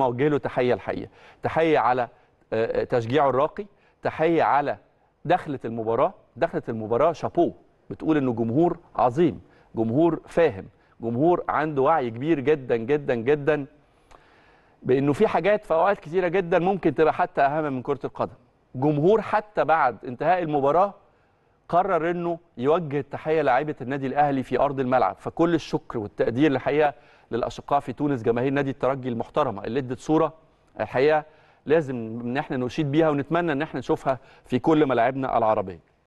موجه له تحية الحقيقة. تحية على آه، آه، تشجيعه الراقي. تحية على دخلة المباراة. دخلة المباراة شابوه. بتقول إنه جمهور عظيم. جمهور فاهم. جمهور عنده وعي كبير جدا جدا جدا بإنه في حاجات في أوقات كتيرة جدا ممكن تبقى حتى أهم من كرة القدم. جمهور حتى بعد انتهاء المباراة قرر إنه يوجه التحية لاعيبه النادي الأهلي في أرض الملعب. فكل الشكر والتقدير الحقيقة للأشقاء في تونس جماهير نادي الترجي المحترمة اللي ادت صورة الحقيقة لازم إن إحنا نشيد بيها ونتمنى إن إحنا نشوفها في كل ملاعبنا العربية.